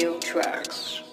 new tracks.